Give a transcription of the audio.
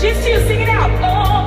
Just you sing it out. Oh.